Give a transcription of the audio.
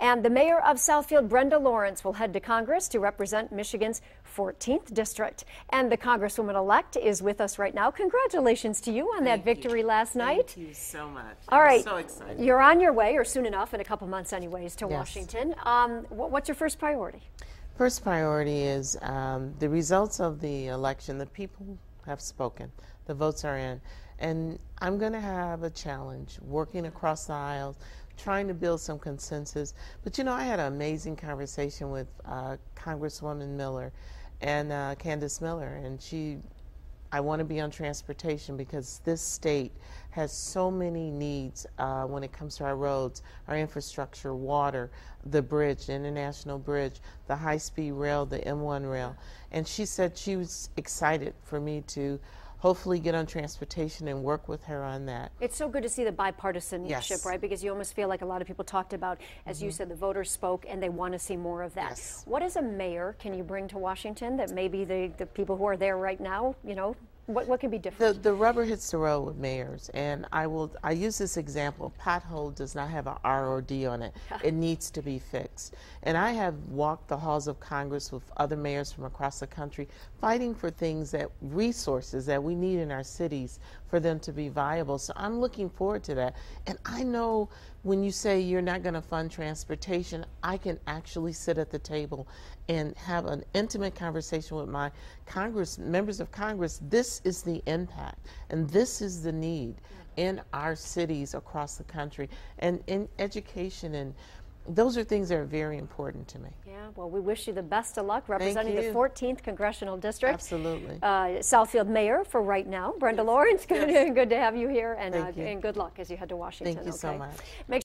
And the mayor of Southfield, Brenda Lawrence, will head to Congress to represent Michigan's 14th district. And the Congresswoman elect is with us right now. Congratulations to you on that Thank victory you. last night. Thank you so much. All I'm right. So excited. You're on your way, or soon enough, in a couple months, anyways, to Yes. Washington. Um, wh- what's your first priority? First priority is um, the results of the election. The people have spoken. The votes are in. And I'm going to have a challenge working across the aisles, trying to build some consensus. But you know, I had an amazing conversation with uh, Congresswoman Miller and uh, Candice Miller, and she I want to be on transportation because this state has so many needs uh, when it comes to our roads, our infrastructure, water, the bridge, the international bridge, the high speed rail, the M1 rail. And she said she was excited for me to hopefully get on transportation and work with her on that. It's so good to see the bipartisanship, Yes. Mm-hmm. right? Because you almost feel like a lot of people talked about, as you said, the voters spoke and they want to see more of that. Yes. What as a mayor can you bring to Washington that maybe the, the people who are there right now, you know, what, what can be different? the rubber hits the road with mayors, and I will. I use this example. Pothole does not have a R or D on it. It needs to be fixed. And I have walked the halls of Congress with other mayors from across the country, fighting for things that resources that we need in our cities for them to be viable. So I'm looking forward to that. And I know when you say you're not going to fund transportation, I can actually sit at the table and have an intimate conversation with my Congress members of Congress. This is the impact, and this is the need in our cities across the country, and in education, and those are things that are very important to me. yeah, well, we wish you the best of luck representing the 14th Congressional District. Absolutely. Uh, Southfield Mayor for right now, Brenda Lawrence. Good, good to have you here, and, uh, you. and good luck as you head to Washington. Thank you so much. Make